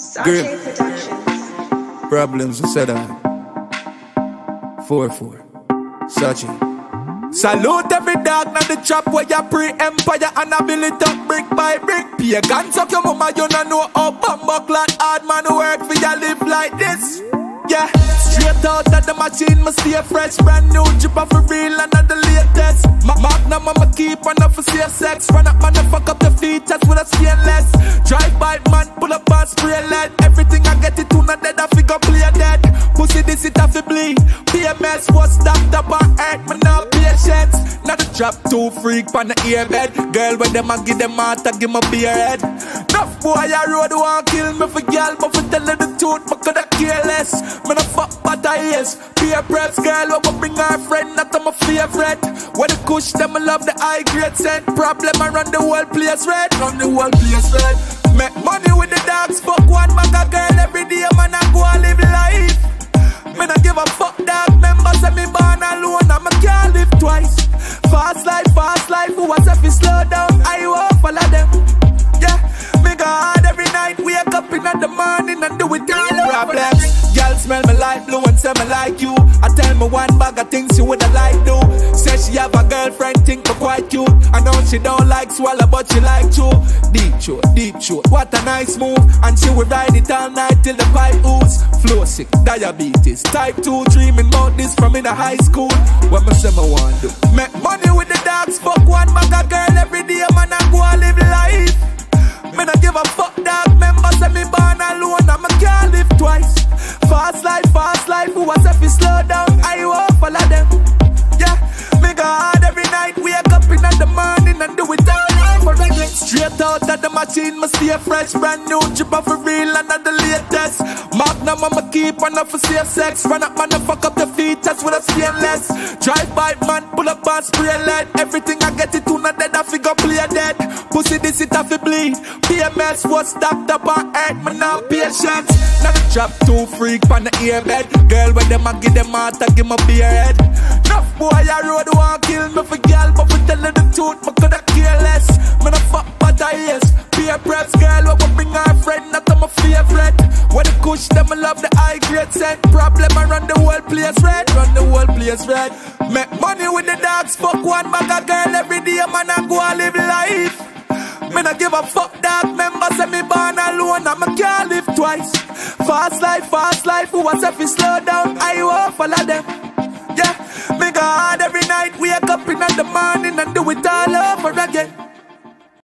Productions. Problemsz, etc. 4-4. Sachi. Salute every dog na the trap where you pre-empire and I build it up brick by brick. Pagan suck your mama, you don't know how bumbuck like hard man work for you live like this. Yeah, straight out of the machine, me stay fresh, brand new drip off for real and not the latest. Ma Magnum, I'ma keep on up for safe sex. Run up, man, fuck up the features with a stainless. Trap two freak on the earbed. Girl, when them I give them out, I give my beer head. Boy, I road want kill me for girl, but for tell the truth, me coulda care less. Me no fuck, but I yes. Peer preps, girl, what bring her friend, not my favorite. When the kush, them I love the high grade set. Problem, I run the whole place red, run the whole place red. Make money with the dogs, fuck one maga girl every day, man, I go and live life. Me not give a fuck dog Members say me born alone and me can't live twice Fast life, fast life. Who was if you slow down? I won't follow them. Yeah, me go hard every night Wake up in the morning and do it all Problemsz Girl smell me like blue and say me like you. I tell me one bag of things she woulda like do she don't like swallow but she like chew Deep throat, deep throat. What a nice move And she will ride it all night till the pipe ooze. Flow sick, diabetes Type 2 dreaming about this from in the high school. What me say me want do? Make money with the dogs Out of the machine Me stay fresh Brand new drip off for real And not the latest. Magnum I'ma keep up for safe sex. Run up man and fuck up the features With a stainless. Drive by man Pull up and spray lead. Everything I get it to not dead I figure play dead. Pussy this it to bleed. PMS was stocked up on earth Man now patience Now drop two freak on the earbed Girl when them I give them out I give my beer head. Enough boy I road want kill me for girl But for tell the truth kush them love the high grade set. Problem around the world, place red Run the world, place red. Make money with the dogs Fuck one bag of girl every day Man I go and live life. Me not give a fuck dog Members say me born alone and me can't live twice. Fast life, fast life Who was if you slow down? I won't follow them. Yeah, me go hard every night Wake up in the morning and do it all over again